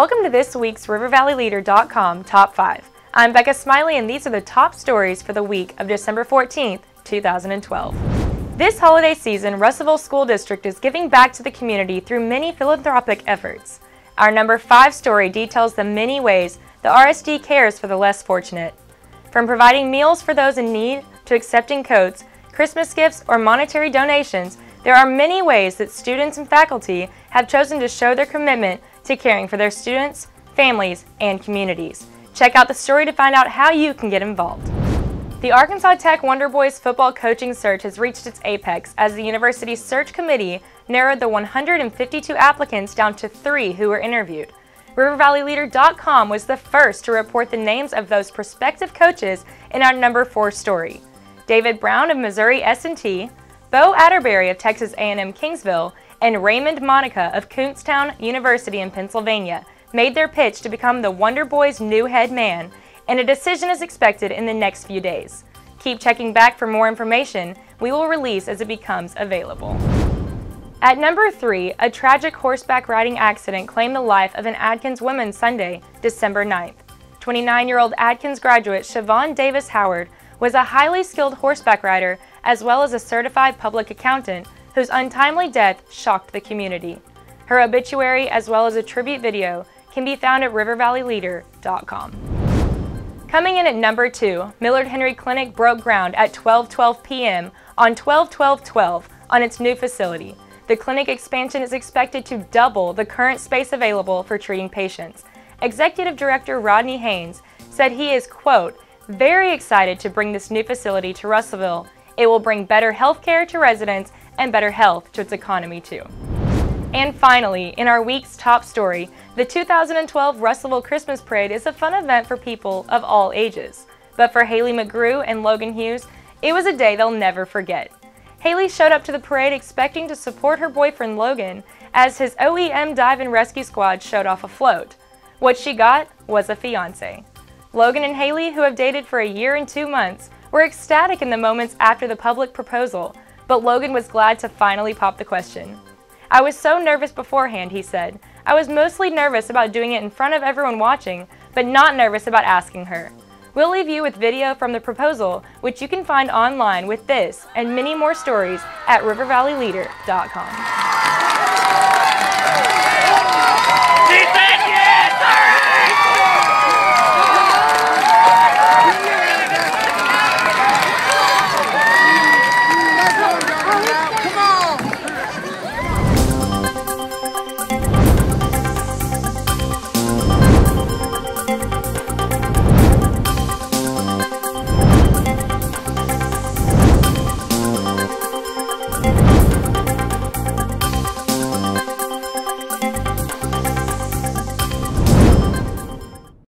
Welcome to this week's RiverValleyLeader.com Top 5. I'm Becca Smiley and these are the top stories for the week of December 14th, 2012. This holiday season, Russellville School District is giving back to the community through many philanthropic efforts. Our number 5 story details the many ways the RSD cares for the less fortunate. From providing meals for those in need to accepting coats, Christmas gifts, or monetary donations, there are many ways that students and faculty have chosen to show their commitment to caring for their students, families, and communities. Check out the story to find out how you can get involved. The Arkansas Tech Wonder Boys football coaching search has reached its apex as the university's search committee narrowed the 152 applicants down to three who were interviewed. RiverValleyLeader.com was the first to report the names of those prospective coaches in our number four story. David Brown of Missouri S&T, Bo Atterbury of Texas A&M Kingsville, and Raymond Monica of Kutztown University in Pennsylvania made their pitch to become the Wonder Boys' new head man, and a decision is expected in the next few days. Keep checking back for more information we will release as it becomes available. At number 3, a tragic horseback riding accident claimed the life of an Atkins woman Sunday, December 9th. 29-year-old Atkins graduate Siobhan Davis Howard was a highly skilled horseback rider as well as a certified public accountant whose untimely death shocked the community. Her obituary as well as a tribute video can be found at rivervalleyleader.com. Coming in at number 2, Millard Henry Clinic broke ground at 12:12 p.m. on 12-12-12 on its new facility. The clinic expansion is expected to double the current space available for treating patients. Executive Director Rodney Haynes said he is, quote, very excited to bring this new facility to Russellville. It will bring better health care to residents and better health to its economy too. And finally, in our week's top story, the 2012 Russellville Christmas Parade is a fun event for people of all ages. But for Haley McGrew and Logan Hughes, it was a day they'll never forget. Haley showed up to the parade expecting to support her boyfriend Logan as his OEM Dive and Rescue Squad showed off a float. What she got was a fiance. Logan and Haley, who have dated for a year and two months, were ecstatic in the moments after the public proposal, but Logan was glad to finally pop the question. I was so nervous beforehand, he said. I was mostly nervous about doing it in front of everyone watching, but not nervous about asking her. We'll leave you with video from the proposal, which you can find online with this and many more stories at rivervalleyleader.com.